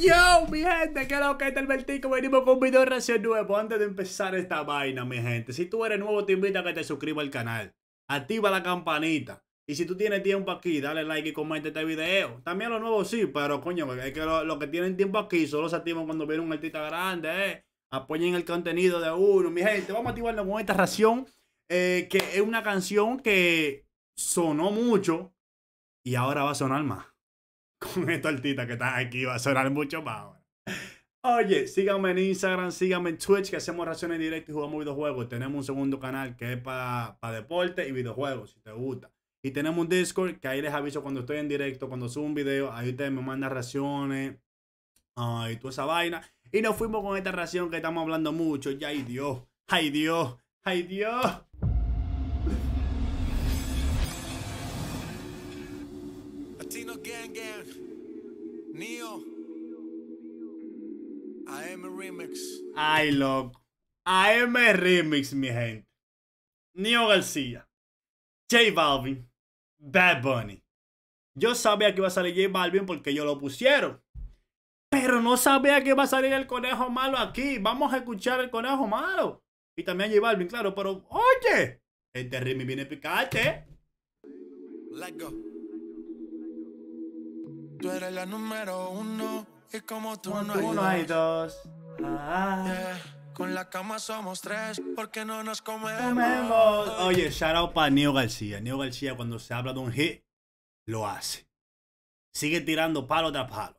Yo, mi gente, que lo que está el Vertico, venimos con un video de reacción nuevo. Antes de empezar esta vaina, mi gente, si tú eres nuevo, te invito a que te suscribas al canal. Activa la campanita. Y si tú tienes tiempo aquí, dale like y comenta este video. También los nuevos sí, pero coño, es que los lo que tienen tiempo aquí solo se activan cuando viene un artista grande, eh. Apoyen el contenido de uno, mi gente. Vamos a activarnos con esta ración, eh, que es una canción que sonó mucho y ahora va a sonar más con esta artista que está aquí va a sonar mucho más. Oye, síganme en Instagram, síganme en Twitch, que hacemos reacciones en directo y jugamos videojuegos. Tenemos un segundo canal que es para deporte y videojuegos, si te gusta. Y tenemos un Discord que ahí les aviso cuando estoy en directo, cuando subo un video, ahí ustedes me mandan reacciones y toda esa vaina. Y nos fuimos con esta reacción que estamos hablando mucho. Ya, ay Dios, ay Dios, ay Dios. Gang Gang, Neo, AM Remix. Ay, loco. AM Remix, mi gente. Neo García. J Balvin. Bad Bunny. Yo sabía que iba a salir J Balvin porque ellos lo pusieron. Pero no sabía que iba a salir el conejo malo aquí. Vamos a escuchar el conejo malo. Y también J Balvin, claro. Pero, oye. Este remix viene picante. Let go. Tú eres la número uno y como tú no hay Uno hay dos. Ah. Yeah. Con la cama somos tres porque no nos comemos. Comemos. Oye, shout out para Neo García. Neo García, cuando se habla de un hit, lo hace. Sigue tirando palo tras palo.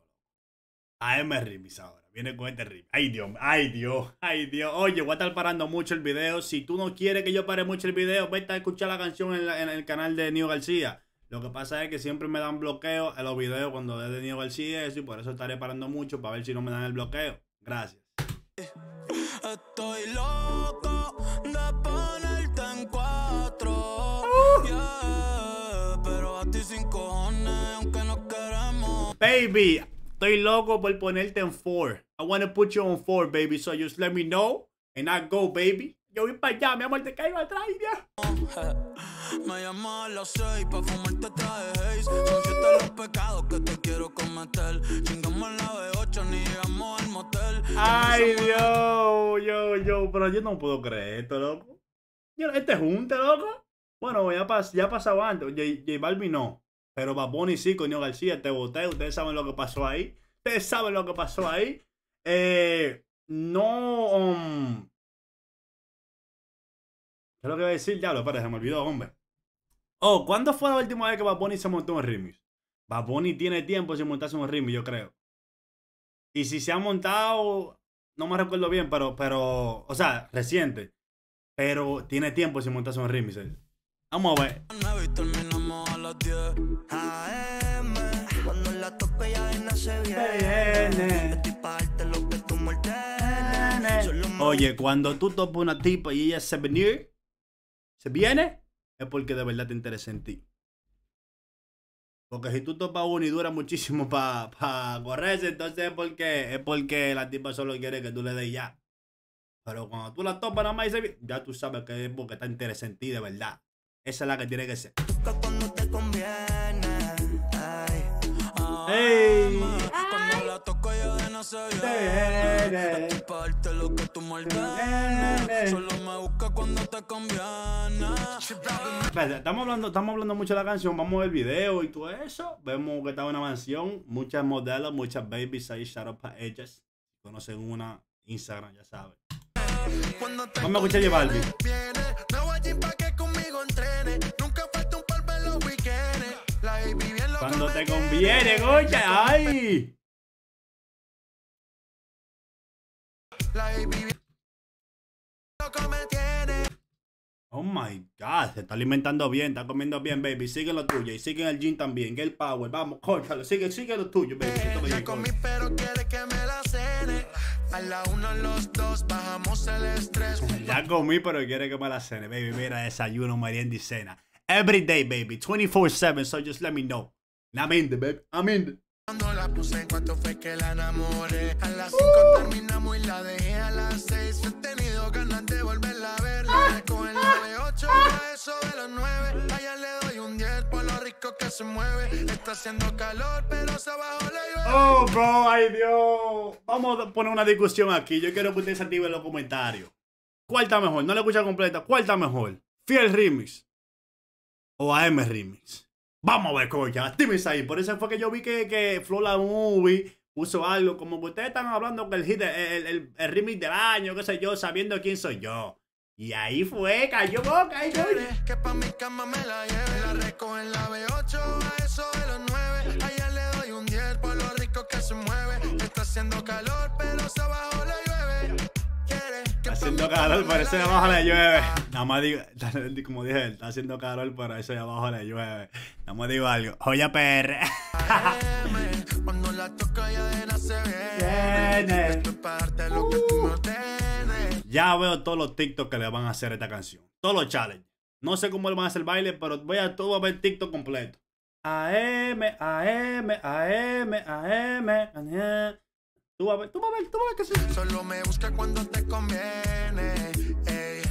AM Remix ahora. Viene con este remix. Ay, Dios, ay, Dios, ay, Dios. Oye, voy a estar parando mucho el video. Si tú no quieres que yo pare mucho el video, vete a escuchar la canción en, la- en el canal de Neo García. Lo que pasa es que siempre me dan bloqueo en los videos cuando es de Neo García y eso, y por eso estaré parando mucho para ver si no me dan el bloqueo. Gracias. Estoy loco de ponerte en cuatro. Uh. Yeah, pero a ti sin cojones, aunque no queremos. Baby, estoy loco por ponerte en 4. I want to put you on 4, baby. So just let me know and I go, baby. Yo voy para allá, mi amor, te caigo atrás, ya. Me a las seis pa' fumarte traje haze. Son siete los pecados que te quiero cometer. Chingamos en la B8 ni llegamos al motel. Ay, Dios, yo, yo, pero yo no puedo creer esto, loco. Este junte, loco. Bueno, ya, pas, ya ha pasado antes. J, J Balvin no. Pero Baboni sí, coño García, te voté. Ustedes saben lo que pasó ahí. Ustedes saben lo que pasó ahí. Eh, no. um, ¿Qué es lo que voy a decir? Ya lo parece, se me olvidó, hombre. Oh, ¿cuándo fue la última vez que Bad Bunny se montó en remix? Bad Bunny tiene tiempo sin montarse en un remix, yo creo. Y si se ha montado, no me recuerdo bien, pero, pero, o sea, reciente. Pero tiene tiempo sin montarse en un remix. él. Vamos a ver. nueve y terminamos a las 10. AM, cuando la toco ya de no se viene. Estoy pa' darte lo que tú me ordenes. Solo me Oye, cuando tú topas una tipa y ella se viene, se viene, es porque de verdad te interesa en ti. Porque si tú topas una y dura muchísimo para pa correrse, entonces es porque, es porque la tipa solo quiere que tú le des ya. Pero cuando tú la topas nada más y se viene, ya tú sabes que es porque está interesa en ti de verdad. Esa es la que tiene que ser. busca cuando te conviene. Ay. Cuando la toco ya de no se Solo me busca cuando te estamos hablando, estamos hablando mucho de la canción, vamos a ver el video y todo eso. Vemos que está en una mansión, muchas modelos, muchas babies ahí, shout out para ellas. Conocen una Instagram, ya saben. Cuando te Vamos a escuchar J Balvin. Viene, me voy allí pa' que conmigo entrene. Nunca falta un par en los weekends. La baby bien loca Cuando te conviene, goya, ay. La baby Oh my god, se está alimentando bien, está comiendo bien, baby. Sigue lo tuyo y sigue el gym también, el power. Vamos, córtalo, sigue, sigue lo tuyo, baby. Ya comí, pero quiere que me la cene. A la uno, los dos, bajamos el estrés. Ya comí, pero quiere que me la cene, baby. Mira, desayuno, merienda y cena. Every day, baby. 24-7, so just let me know. I'm in the, baby. I'm in the. Cuando la puse en cuanto fue que la enamoré. A las 5 terminamos y la dejé a las 6. He tenido ganas de volverla a ver. Le recojo en la B8 a eso de los 9. Allá le doy un un 10 por lo rico que se mueve. Está haciendo calor, pero se bajó la llueve. Oh, bro, ay Dios. Vamos a poner una discusión aquí. Yo quiero que ustedes activen los comentarios. ¿Cuál está mejor? No la escucha completa. ¿Cuál está mejor? ¿Fiel Remix o AM Remix? Vamos a ver, coño. Actívense ahí. Por eso fue que yo vi que, que Flow La Movie puso algo como que ustedes están hablando que el, hit, el, el, el remix del año, qué sé yo, sabiendo quién soy yo. Y ahí fue, cayó boca, ahí que pa' mi cama me la lleve. La recojo en la B8 a eso de los 9. Ayer le doy un 10 por lo rico que se mueve. Está haciendo calor, pero se abajo le llueve. Pa' Haciendo calor, la eso de abajo le llueve. Nada más digo, como dije, está haciendo calor, por eso de abajo le llueve. Nada más digo algo. Joya PR. Cuando la toca ya de se Viene. Esto es para darte lo que tú ordenes. Ya veo todos los TikTok que le van a hacer a esta canción. Todos los challenges. No sé cómo le van a hacer el baile, pero voy a todo a ver TikTok completo. AM, AM, AM, AM. Tú vas a ver, tú vas a ver, tú vas a ver que sí. Solo me busca cuando te conviene. ey.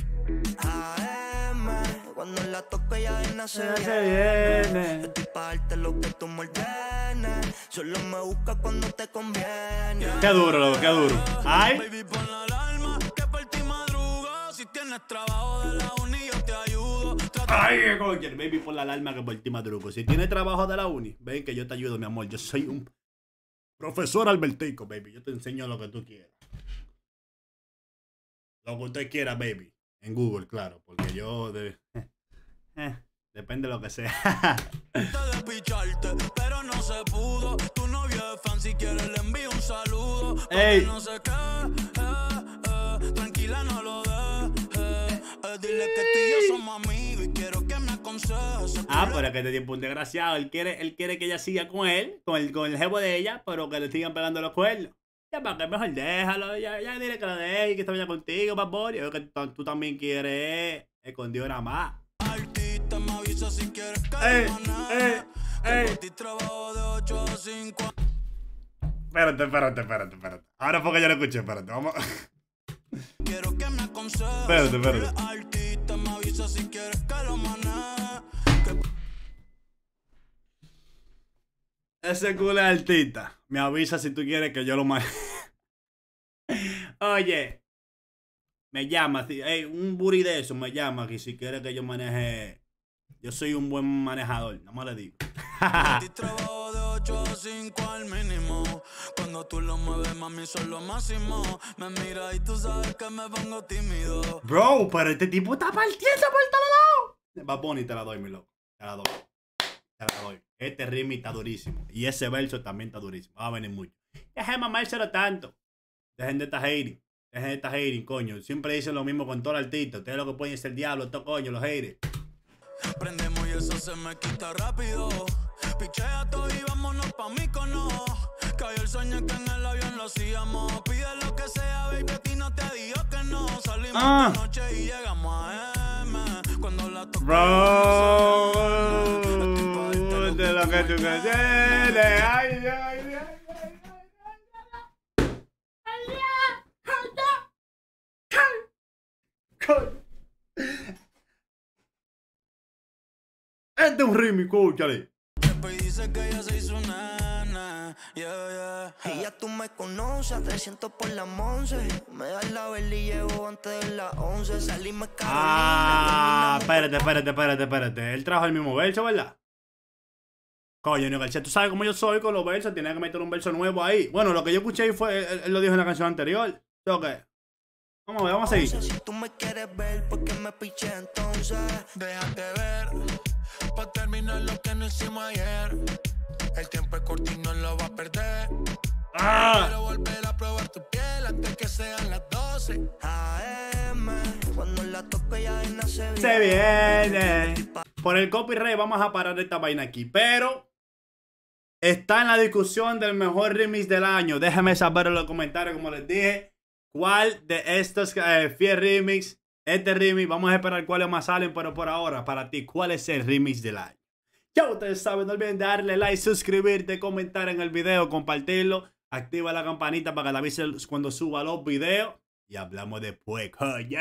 AM, cuando la toco ya de Ya se viene. Estoy pa' darte lo que tú me ordenes. Solo me busca cuando te conviene. Qué duro, loco, qué duro. Ay. Tienes trabajo de la uni, yo te ayudo. Ay, coño. Baby, por la alarma que por ti truco. Si tienes trabajo de la uni, ven que yo te ayudo, mi amor. Yo soy un profesor Albertico, baby. Yo te enseño lo que tú quieras. Lo que usted quiera, baby. En Google, claro. Porque yo... De... eh, depende de lo que sea. de picharte, pero no se pudo. Tu novio es fan, si quieres le envío un saludo. Ey. no sé qué, eh, eh, tranquila no lo ah, pero es que este tiempo un desgraciado. Él quiere, él quiere que ella siga con él, con el, con el jefe de ella, pero que le sigan pegando los cuernos. Ya, para que mejor déjalo. Ya, ya dile que lo deje y que se vaya contigo, papá. Yo que tú, también quieres escondido nada más. Artista me avisa si quieres que Ey, lo maneje. ey, Que ey. por ti trabajo de 8 a 5. Espérate, espérate, espérate, espérate. Ahora porque yo lo escuché, espérate. Vamos. Quiero que me aconsejes. Espérate, espérate. Ese culo es artista. Me avisa si tú quieres que yo lo maneje. Oye, me llama. si- ey, un buri de eso me llama que si quiere que yo maneje. Yo soy un buen manejador, no más le digo. Trabajo de 8 a 5 al mínimo. Cuando tú lo mueves, mami, son lo máximo. Me mira y tú sabes que me pongo tímido. Bro, pero este tipo está partiendo por todos lados. Va Bunny, te la doy, mi loco. Te la doy. Te la doy. Este ritmo está durísimo. Y ese verso también está durísimo. Va a venir mucho. Dejen de mamárselo tanto. Dejen de estar hating. Dejen de estar hating, coño. Siempre dicen lo mismo con todo el artista. Ustedes lo que pueden es el diablo, estos coño, los haters. Prendemos y eso se me quita rápido. Pichea todo y vámonos pa' mí cono. Cayó el sueño que en el avión lo hacíamos. Pide lo que sea, baby, a ti no te digo que no. Salimos Ah. de noche y llegamos a M. Cuando la toco. Bro, Ay, ay. Este es un remix, escúchale. Después dice que ella se hizo nana. Yeah, yeah. Y ya tú me conoces, a 300 por la 11. Me das la vela y llego antes de las 11. Salimos Carolina. Ah, espérate, espérate, espérate, espérate. Él trajo el mismo verso, ¿verdad? Coño, Nio García, tú sabes cómo yo soy con los versos, tenía que meter un verso nuevo ahí. Bueno, lo que yo escuché ahí fue, él, él lo dijo en la canción anterior. ¿Tengo que? Vamos a ver, vamos a seguir. Si tú me quieres ver, ¿por qué me piché entonces? Déjate ver, pa' terminar lo que no hicimos ayer. El tiempo es corto y no lo va a perder. ¡Ah! Quiero volver a probar tu piel antes que sean las 12. AM, cuando la toco ya de nace Se viene. Por el copyright vamos a parar esta vaina aquí. Pero está en la discusión del mejor remix del año. Déjame saber en los comentarios, como les dije, cuál de estos eh, fiel remix, este remix, vamos a esperar cuáles más salen, pero por ahora, para ti, ¿cuál es el remix del año? Ya ustedes saben, no olviden darle like, suscribirte, comentar en el video, compartirlo, activa la campanita para que te avise cuando suba los videos. Y hablamos después, coño.